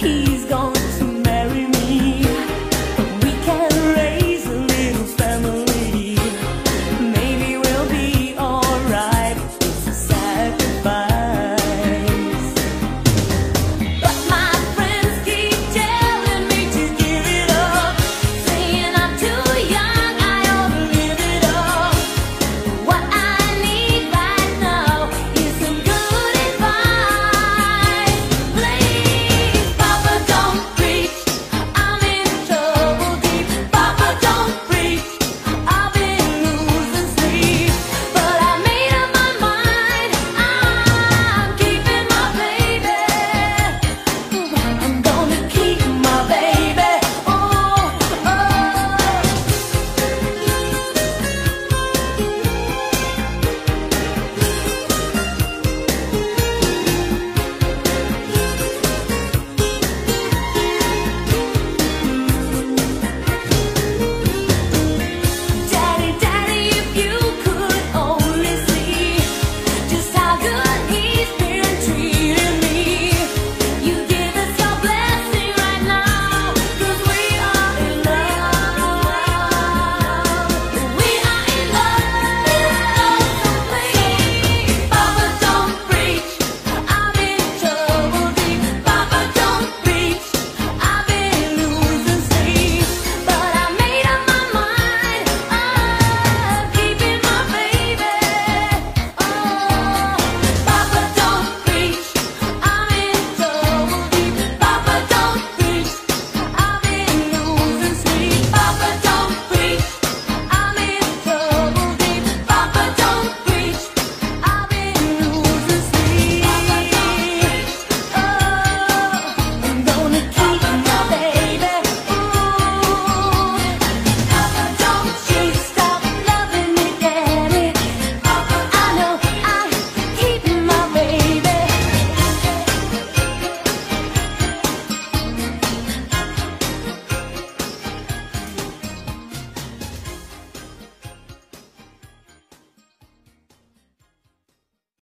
peas.